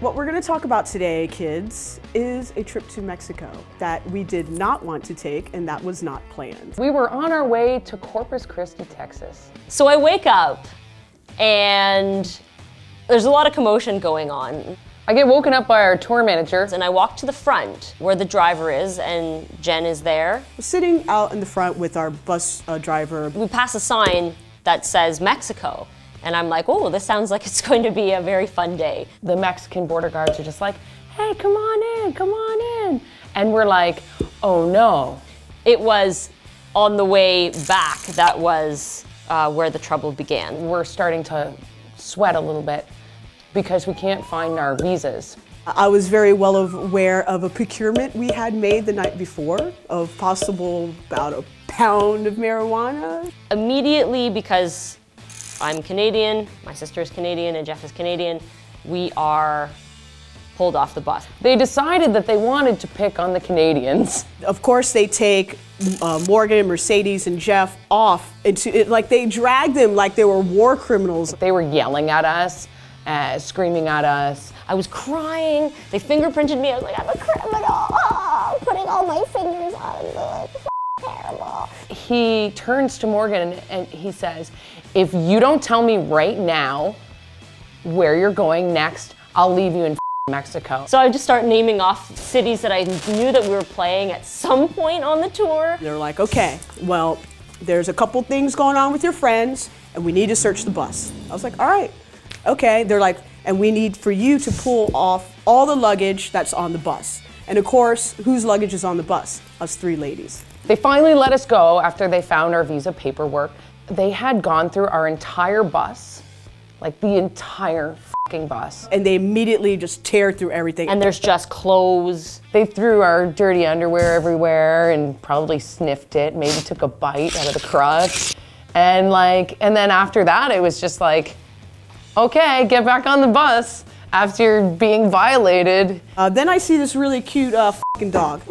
What we're going to talk about today, kids, is a trip to Mexico that we did not want to take and that was not planned. We were on our way to Corpus Christi, Texas. So I wake up and there's a lot of commotion going on. I get woken up by our tour manager. And I walk to the front where the driver is and Jen is there. We're sitting out in the front with our bus uh, driver. We pass a sign that says Mexico. And I'm like, oh, this sounds like it's going to be a very fun day. The Mexican border guards are just like, hey, come on in, come on in. And we're like, oh no. It was on the way back that was uh, where the trouble began. We're starting to sweat a little bit because we can't find our visas. I was very well aware of a procurement we had made the night before of possible about a pound of marijuana. Immediately, because I'm Canadian, my sister is Canadian, and Jeff is Canadian, we are pulled off the bus. They decided that they wanted to pick on the Canadians. Of course, they take uh, Morgan, Mercedes, and Jeff off into it, like they dragged them like they were war criminals. They were yelling at us, uh, screaming at us. I was crying. They fingerprinted me. I was like, I'm a criminal. He turns to Morgan and, and he says, if you don't tell me right now where you're going next, I'll leave you in Mexico. So I just start naming off cities that I knew that we were playing at some point on the tour. They're like, okay, well, there's a couple things going on with your friends, and we need to search the bus. I was like, all right, okay. They're like, and we need for you to pull off all the luggage that's on the bus. And of course, whose luggage is on the bus? Us three ladies. They finally let us go after they found our visa paperwork. They had gone through our entire bus, like the entire fucking bus. And they immediately just tear through everything. And there's just clothes. They threw our dirty underwear everywhere and probably sniffed it, maybe took a bite out of the crust. And like, and then after that, it was just like, okay, get back on the bus after being violated. Uh, then I see this really cute uh, dog.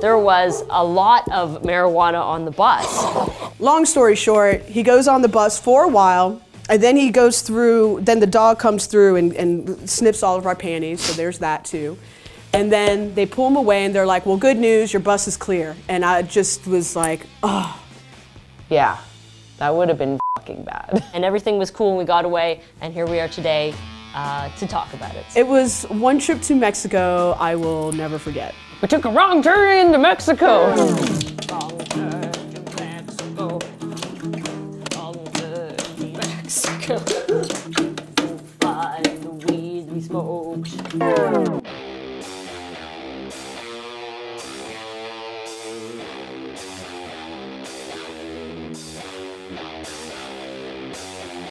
There was a lot of marijuana on the bus. Long story short, he goes on the bus for a while, and then he goes through, then the dog comes through and, and sniffs all of our panties, so there's that too. And then they pull him away and they're like, well, good news, your bus is clear. And I just was like, oh. Yeah, that would have been fucking bad. And everything was cool and we got away, and here we are today uh, to talk about it. It was one trip to Mexico I will never forget. We took a wrong turn into Mexico. Wrong turn to Mexico. Wrong turn to Mexico. Find the weed we smoked.